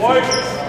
White.